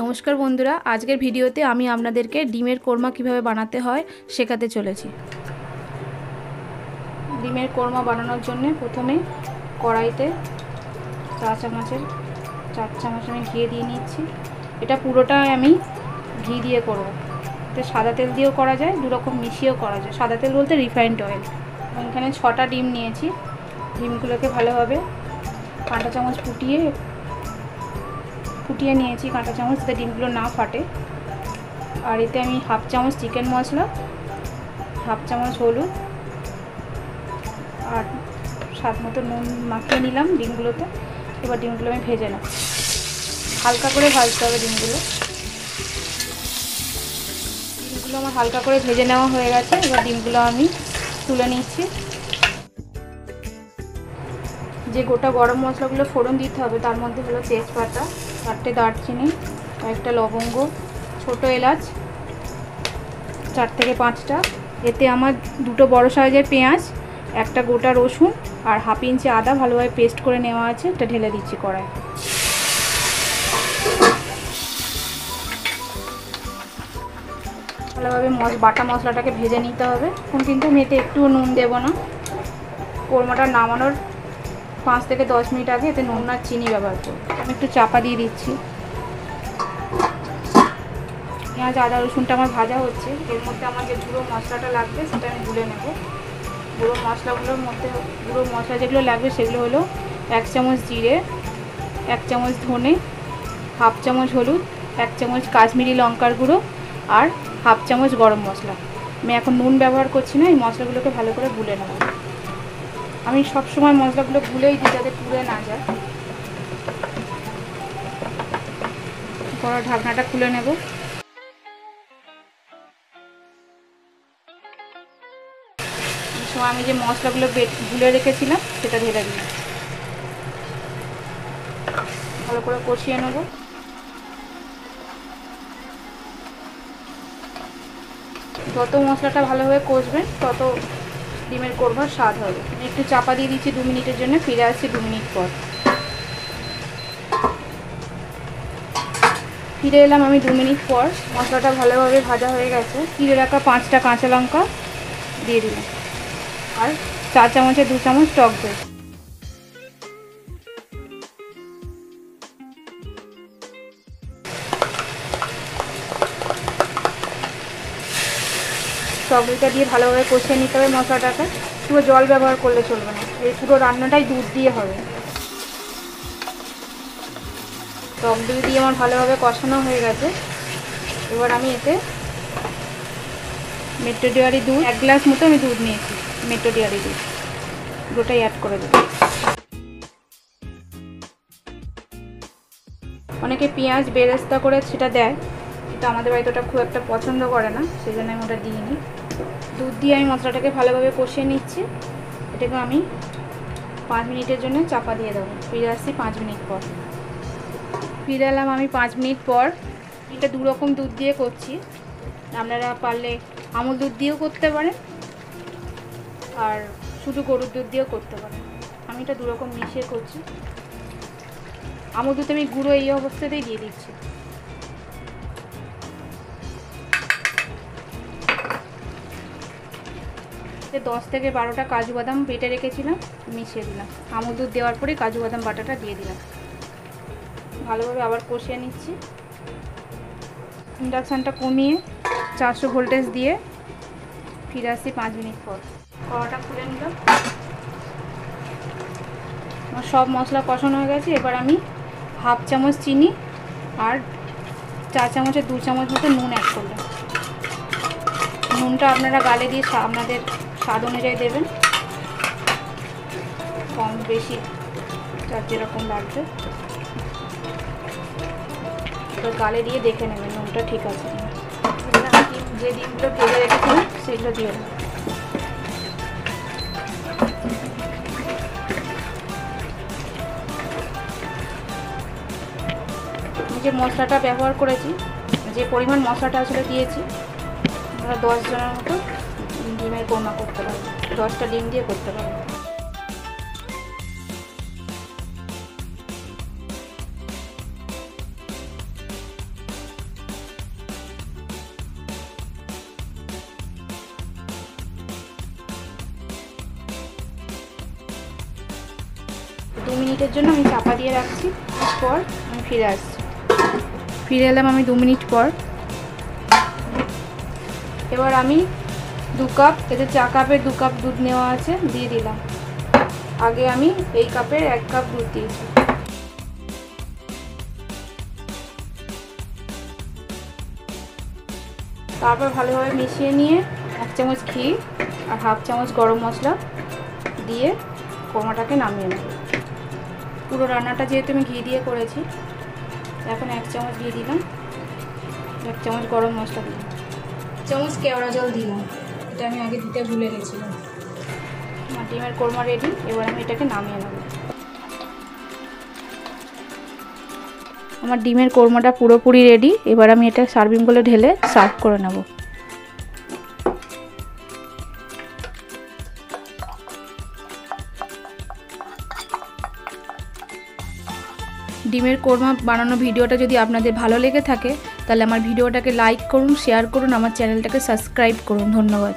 নমস্কার বন্ধুরা, আজকের ভিডিওতে আমি আপনাদেরকে ডিমের কোরমা কীভাবে বানাতে হয় শেখাতে চলেছি। ডিমের কোরমা বানানোর জন্য প্রথমে কড়াইতে চা চামচের চার চামচ আমি ঘি দিয়ে নিচ্ছি। এটা পুরোটাই আমি ঘি দিয়ে করব। এতে সাদা তেল দিয়েও করা যায়, দুরকম মিশিয়েও করা যায়। সাদা তেল বলতে রিফাইন্ড অয়েল। এখানে ছটা ডিম নিয়েছি। ডিমগুলোকে ভালোভাবে কাঁটা চামচ ফুটিয়ে ফুটিয়ে নিয়েছি কাঁটা চামচ, যাতে ডিমগুলো না ফাটে। আর এতে আমি হাফ চামচ চিকেন মশলা, হাফ চামচ হলুদ, আর স্বাদ মতো নুন মাখিয়ে নিলাম ডিমগুলোতে। এবার ডিমগুলো আমি ভেজে নেব। হালকা করে ভাজতে হবে ডিমগুলো। ডিমগুলো আমার হালকা করে ভেজে নেওয়া হয়ে গেছে। এবার ডিমগুলো আমি তুলে নিচ্ছি। যে গোটা গরম মশলাগুলো ফোড়ন দিতে হবে, তার মধ্যে হলো তেজপাতা চারটে দারচিনি, কয়েকটা লবঙ্গ, ছোট এলাচ, চার থেকে পাঁচটা। এতে আমার দুটো বড় সাইজের পেঁয়াজ, একটা গোটা রসুন আর হাফ ইঞ্চি আদা ভালোভাবে পেস্ট করে নেওয়া আছে, এটা ঢেলে দিচ্ছি কড়াই। ভালোভাবে মশ বাটা মশলাটাকে ভেজে নিতে হবে। এখন কিন্তু আমি এতে একটুও নুন দেবো না। কোরমাটা নামানোর পাঁচ থেকে দশ মিনিট আগে এতে নুন আর চিনি ব্যবহার করব। আমি একটু চাপা দিয়ে দিচ্ছি। পেঁয়াজ, আদা, রসুনটা আমার ভাজা হচ্ছে। এর মধ্যে আমার যে গুঁড়ো মশলাটা লাগবে সেটা আমি গুলে নেব। গুঁড়ো মশলাগুলোর মধ্যে গুঁড়ো মশলা যেগুলো লাগবে সেগুলো হলো এক চামচ জিরে, এক চামচ ধনে, হাফ চামচ হলুদ, এক চামচ কাশ্মীরি লঙ্কার গুঁড়ো আর হাফ চামচ গরম মশলা। আমি এখন নুন ব্যবহার করছি না, এই মশলাগুলোকে ভালো করে গুলে নেব। আমি সব সময় মশলাগুলো ভুলেই দিই যাতে পুড়ে না যায়। বড় ঢাকনাটা খুলে নেব। আমি যে মশলাগুলো ভুলে রেখেছিলাম, সেটা ঢেলে দিলাম। ভালো করে কষিয়ে নেব। যত মশলাটা ভালোভাবে কষবেন, তত ডিমের কোরমার স্বাদ হবে। একটু চাপা দিয়ে দিচ্ছি দু মিনিটের জন্য, ফিরে আসছি দু মিনিট পর। ফিরে এলাম আমি দু মিনিট পর। মশলাটা ভালোভাবে ভাজা হয়ে গেছে। ফিরে রাখা পাঁচটা কাঁচা লঙ্কা দিয়ে দিলাম। আর চার চামচে দু চামচ টক দই। দইটা দিয়ে ভালোভাবে কষিয়ে নিতে হবে মশলাটাকে। পুরো জল ব্যবহার করলে চলবে না। এই পুরো রান্নাটাই দুধ দিয়ে হবে। টক দই দিয়ে আমার ভালোভাবে কষানো হয়ে গেছে। এবার আমি এতে মেট্রো ডেয়ারি দুধ, এক গ্লাস মতো আমি দুধ নিয়েছি, মেট্রো ডেয়ারি দুধ। দুটোই অ্যাড করে দেবো। অনেকে পেঁয়াজ, বেরেস্তা করে সেটা দেয়, কিন্তু আমাদের বাড়িতে ওটা খুব একটা পছন্দ করে না সেই জন্য আমি ওটা দিইনি। দুধ দিয়ে আমি মশলাটাকে ভালোভাবে কষিয়ে নিচ্ছি। এটাকে আমি পাঁচ মিনিটের জন্য চাপা দিয়ে দেবো। ফিরে আসছি পাঁচ মিনিট পর। ফিরে এলাম আমি পাঁচ মিনিট পর। এটা দু রকম দুধ দিয়ে করছি। আপনারা পারলে আমুল দুধ দিয়েও করতে পারেন। আর শুধু গরুর দুধ দিয়েও করতে পারেন। আমি এটা দুরকম মিশিয়ে করছি। আমুল দুধ আমি গুঁড়ো এই অবস্থাতেই দিয়ে দিচ্ছি। দশ থেকে বারোটা কাজু বাদাম বেটে রেখেছিলাম, মিশিয়ে দিলাম। আমুল দুধ দেওয়ার পরে কাজু বাদাম বাটাটা দিয়ে দিলাম। ভালোভাবে আবার কষিয়ে নিচ্ছি। ইন্ডাকশানটা কমিয়ে চারশো ভোল্টেজ দিয়ে ফিরে আসছি পাঁচ মিনিট পর। কড়াটা খুলে নিলাম। আমার সব মশলা কষানো হয়ে গেছে। এবার আমি হাফ চামচ চিনি আর চা চামচের দু চামচ মতো নুন অ্যাড করলাম। নুনটা আপনারা গালে দিয়ে আপনাদের স্বাদ অনুযায়ী দেবেন। কম বেশি যার যেরকম লাগবে। তো গালে দিয়ে দেখে নেবেন নুনটা ঠিক আছে যে ডিমগুলো ভেজে রেখেছিলাম, সেগুলো দিয়ে দেবেন যে মশলাটা ব্যবহার করেছি, যে পরিমাণ মশলাটা আসলে দিয়েছি আমরা দশ জনের মতো। ডিমের কোমা করতে পারো। দশটা ডিম দিয়ে করতে পারো। দু মিনিটের জন্য আমি চাপা দিয়ে রাখছি। পর আমি ফিরে আসছি। ফিরে এলাম আমি দু মিনিট পর। এবার আমি দু কাপ, এতে চা কাপের দু কাপ দুধ নেওয়া আছে, দিয়ে দিলাম। আগে আমি এই কাপের এক কাপ দুধ দিয়েছি। তারপর ভালোভাবে মিশিয়ে নিয়ে এক চামচ ঘি আর হাফ চামচ গরম মশলা দিয়ে কোরমাটাকে নামিয়ে নেব। পুরো রান্নাটা যেহেতু আমি ঘি দিয়ে করেছি, এখন এক চামচ ঘি দিলাম, এক চামচ গরম মশলা দিলাম। চামচ কেওড়া জল দিলাম। এটা আমি আগে দিতে ভুলে গেছিলাম। ডিমের কোরমা রেডি এবার আমি এটাকে নামিয়ে নেব। আমার ডিমের কোরমাটা পুরোপুরি রেডি এবার আমি এটা সার্ভিং বলে ঢেলে সার্ভ করে নেব। ডিমের কোরমা বানানো ভিডিওটা যদি আপনাদের ভালো লেগে থাকে, তাহলে আমার ভিডিওটাকে লাইক করুন শেয়ার করুন, আমার চ্যানেলটাকে সাবস্ক্রাইব করুন। ধন্যবাদ।